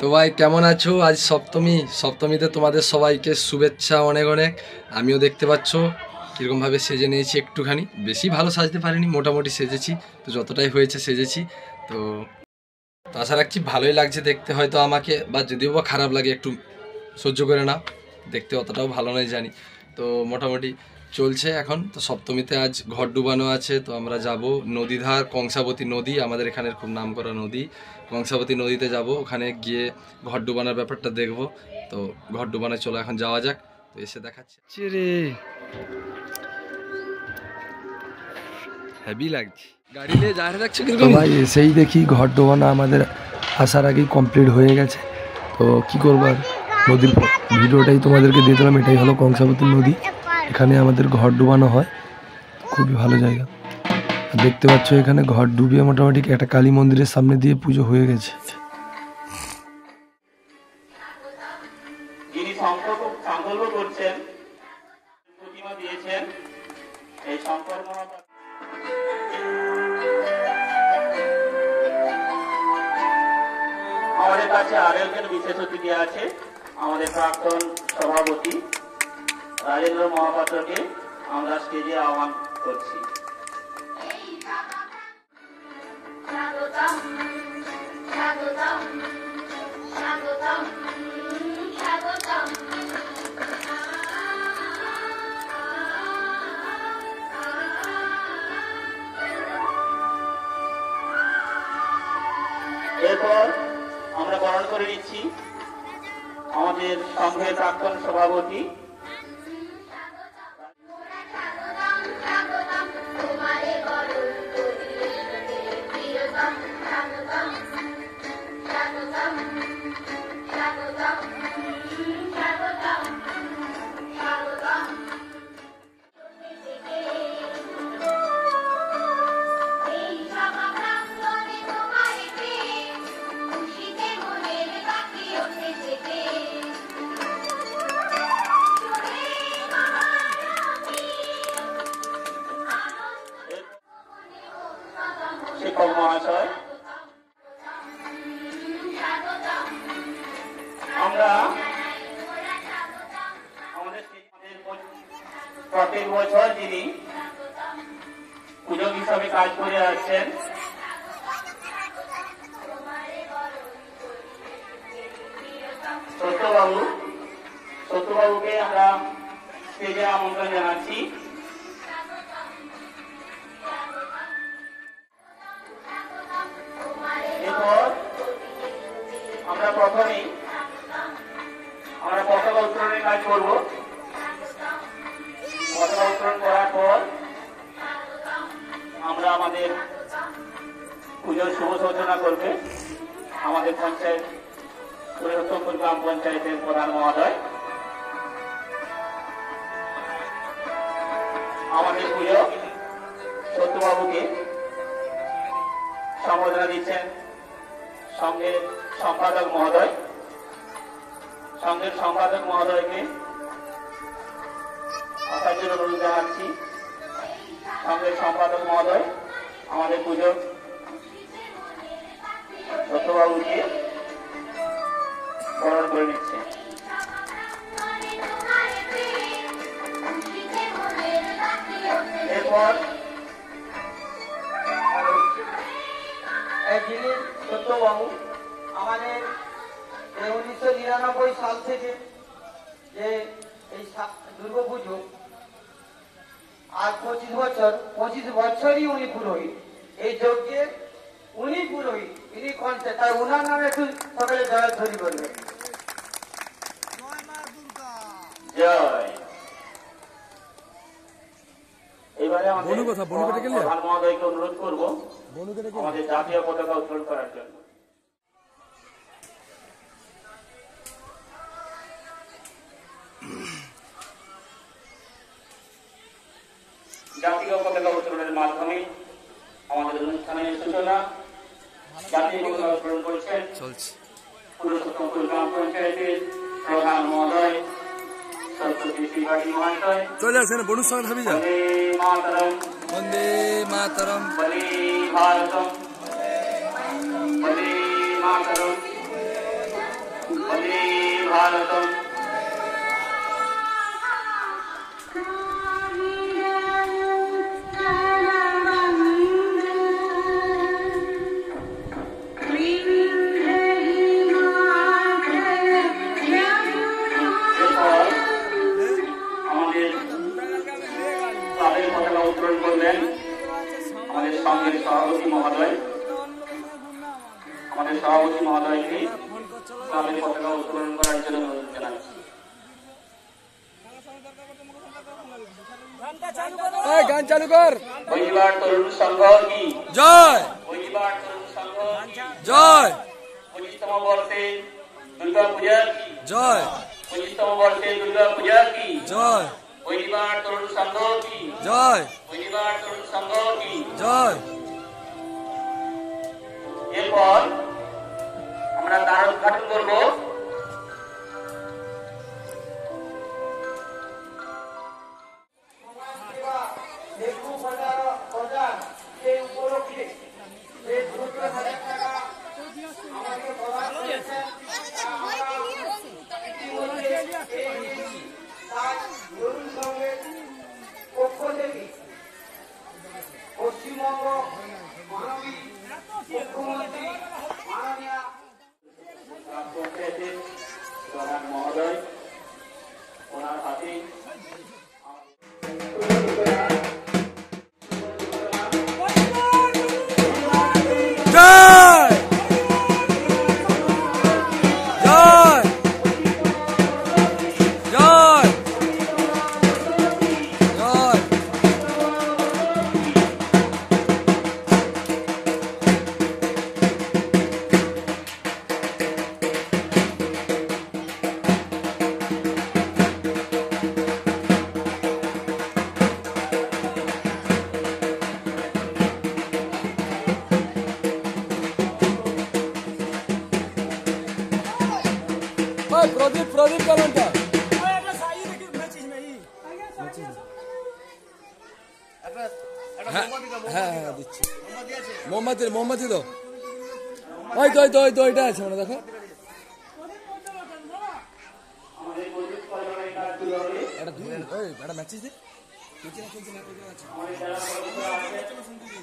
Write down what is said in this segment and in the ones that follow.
তো ভাই, কেমন আছো? আজ সপ্তমী। সপ্তমীতে তোমাদের সবাইকে শুভেচ্ছা অনেক অনেক। আমিও দেখতে পাচ্ছ, কীরকমভাবে সেজে নিয়েছি একটুখানি। বেশি ভালো সাজতে পারিনি, মোটামুটি সেজেছি। তো যতটাই হয়েছে সেজেছি। তো তো আশা রাখছি ভালোই লাগছে দেখতে। হয়তো আমাকে বা যদিও বা খারাপ লাগে একটু সহ্য করে না দেখতে অতটাও ভালো নয় জানি। তো মোটামুটি চলছে এখন। তো সপ্তমীতে আজ ঘর ডুবানো আছে তো আমরা যাব নদীধার কংসাবতী নদী আমাদের এখানের খুব নাম করা নদী। কংসাবতী নদীতে যাব ওখানে গিয়ে ঘর ডুবানোর ব্যাপারটা দেখব। তো ঘর ডুবানো চলো এখন যাওয়া যাক। তো এসে দেখাচ্ছে। রে হেভি লাগছে। গাড়ি নিয়ে যা রাখছো তো কীরকম? ভাই এসেই দেখি ঘর ডোবানো আমাদের আসার আগেই কমপ্লিট হয়ে গেছে। তো কি করব আর? নদীর ভিডিওটাই তোমাদেরকে দিয়ে দিলাম এটাই হলো কংসাবতী নদী। এখানে আমাদের ঘর ডুবানো হয়। খুবই ভালো জায়গা। দেখতে পাচ্ছ এখানে ঘর ডুবিয়ে মোটামুটি একটা কালী মন্দিরের সামনে দিয়ে পুজো হয়ে গেছে। আমাদের কাছে আরও একজন বিশেষ অতিথি আছে, আমাদের প্রাক্তন সভাপতি। রাজেন্দ্র মহাপাত্রকে আমরা স্টেজে আহ্বান করছি। এরপর আমরা বরণ করে নিচ্ছি আমাদের সংঘের প্রাক্তন সভাপতি হিসাবে কাজ করে আসছেন। সত্যবাবু, সত্যবাবুকে আমরা স্টেজে আমন্ত্রণ জানাচ্ছি। এরপর আমরা প্রথমেই আমরা পতাকা উত্তোলনের কাজ করব। প্রধান মহোদয়। আমাদের পুজো সত্যবাবুকে সম্বোধনা দিচ্ছেন সঙ্গের সম্পাদক মহোদয়। সঙ্গের সম্পাদক মহোদয়কে আসার জন্য অনুরোধ জানাচ্ছি। সঙ্গের সম্পাদক মহোদয়, আমাদের পুজো সত্যবাবুকে বরণ করে নিচ্ছে। সত্যবাবু আমাদের এই উনিশশো নিরানব্বই সাল থেকে যে এই দুর্গা পুজো আর পঁচিশ বছর পঁচিশ বছরই উনি পুরোহিত। এই যজ্ঞে উনি পুরোহিত ইনি কনসে তাই উনার নামে একটু সকালে জয় ধরি করবে। জয়। এবারে আমাদের? প্রধান মহোদয়কে অনুরোধ করব আমাদের জাতীয় পতাকা উত্তোলন করার জন্য। জাতীয় পতাকা উত্তোলনের মাধ্যমে আমাদের অনুষ্ঠানের সূচনা জাতীয় পতাকা উত্তোলন করছেন চলছে। পুরুষোত্তমপুর গ্রাম পঞ্চায়েতের প্রধান মহোদয় চলে আসেন বনুর সঙ্গে ভাবি যা বন্দে মাতরম। বন্দে মাতরম। বন্দে ভারতম। করবেন আমাদের সঙ্গের সভাপতি মহোদয়। আমাদের সভাপতি মহোদয়কে ক্লাবের পতাকা উত্তোলন করার জন্য অনুরোধ জানাচ্ছি গান চালু কর। পরিবার তরুণ সংঘ কি? জয়। পরিবার তরুণ সংঘ জয়। পঁচিশতম বর্ষে দুর্গা পূজা কি? জয়। পঁচিশতম বর্ষে দুর্গা পূজা কি? জয়। পরিবার তরুণ সংঘ জয়। পরিবার তরুণ সংঘ জয়। এরপর আমরা দ্বার উদ্ঘাটন করব। প্রদীপ প্রদীপ কেমনটা হ্যাঁ হ্যাঁ হ্যাঁ দিচ্ছি। মোমবাতি মোমবাতি তো ওই তো ওই তো ওই তো ওইটা আছে মানে দেখো। হবে এটা দুই ওই এটা ম্যাচিস দে। আমাদের যারা সদস্যরা আছেন জয়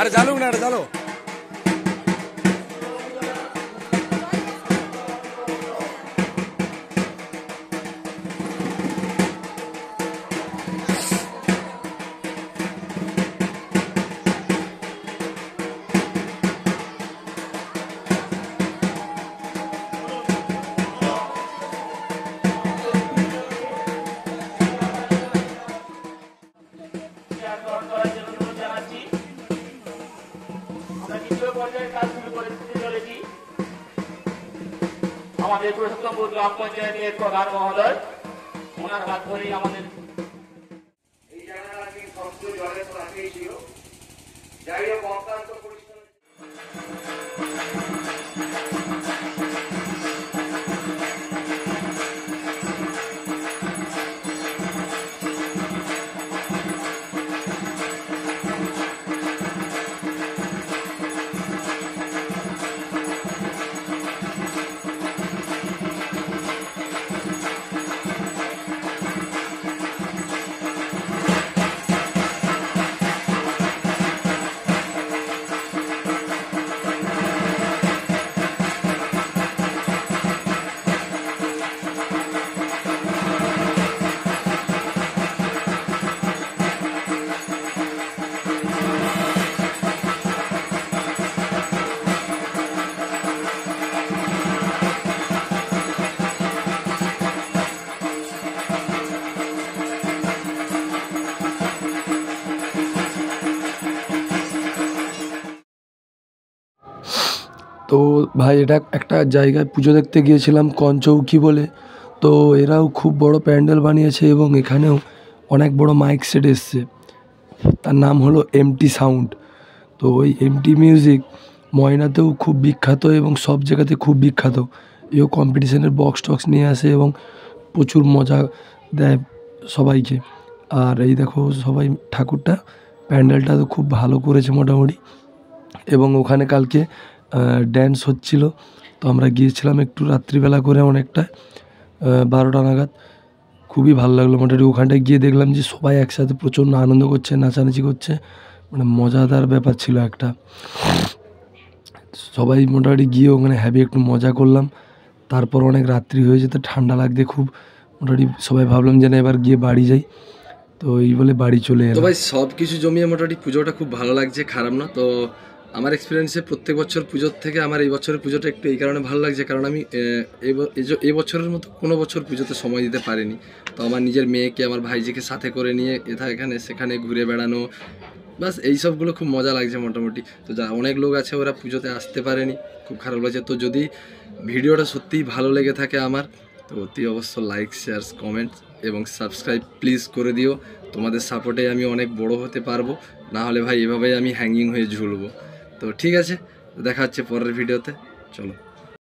আরে জানুক না এটা পুরুষোত্তমপুর গ্রাম পঞ্চায়েতের প্রধান মহোদয় ওনার হাত ধরেই আমাদের ভাই, এটা একটা জায়গায় পুজো দেখতে গিয়েছিলাম কঞ্চৌকি বলে। তো এরাও খুব বড় প্যান্ডেল বানিয়েছে এবং এখানেও অনেক বড় মাইক সেট এসছে। তার নাম হলো এমটি সাউন্ড। তো ওই এমটি মিউজিক ময়নাতেও খুব বিখ্যাত এবং সব জায়গাতে খুব বিখ্যাত। এও কম্পিটিশনের বক্স টক্স নিয়ে আসে এবং প্রচুর মজা দেয় সবাইকে। আর এই দেখো সবাই, ঠাকুরটা প্যান্ডেলটা তো খুব ভালো করেছে মোটামুটি। এবং ওখানে কালকে ড্যান্স হচ্ছিল। তো আমরা গিয়েছিলাম একটু রাত্রিবেলা করে অনেকটা বারোটা নাগাদ। খুবই ভালো লাগল মোটামুটি। ওখানটায় গিয়ে দেখলাম যে সবাই একসাথে প্রচণ্ড আনন্দ করছে, নাচানাচি করছে। মানে মজাদার ব্যাপার ছিল একটা। সবাই মোটামুটি গিয়ে ওখানে হ্যাপি একটু মজা করলাম। তারপর অনেক রাত্রি হয়ে যেতে, ঠান্ডা লাগতে খুব মোটামুটি সবাই ভাবলাম যে না, এবার গিয়ে বাড়ি যাই। তো এই বলে বাড়ি চলে তো ভাই সব কিছু জমিয়ে মোটামুটি পুজোটা খুব ভালো লাগছে, খারাপ না? তো আমার এক্সপিরিয়েন্সে প্রত্যেক বছর পুজোর থেকে আমার এই বছরের পুজোটা একটু এই কারণে ভালো লাগছে, কারণ আমি এই বছরের মতো কোনো বছর পুজোতে সময় দিতে পারিনি। তো আমার নিজের মেয়েকে, আমার ভাইজিকে সাথে করে নিয়ে এটা এখানে, সেখানে ঘুরে বেড়ানো, বাস এই সবগুলো খুব মজা লাগছে মোটামুটি। তো যা, অনেক লোক আছে ওরা পুজোতে আসতে পারেনি, খুব খারাপ লাগছে। তো যদি ভিডিওটা সত্যিই ভালো লেগে থাকে আমার, তো অতি অবশ্য লাইক শেয়ার কমেন্ট এবং সাবস্ক্রাইব প্লিজ করে দিও। তোমাদের সাপোর্টে আমি অনেক বড় হতে পারব, না হলে ভাই এভাবেই আমি হ্যাঙ্গিং হয়ে ঝুলবো। তো ঠিক আছে দেখা হচ্ছে পরের ভিডিওতে চলো।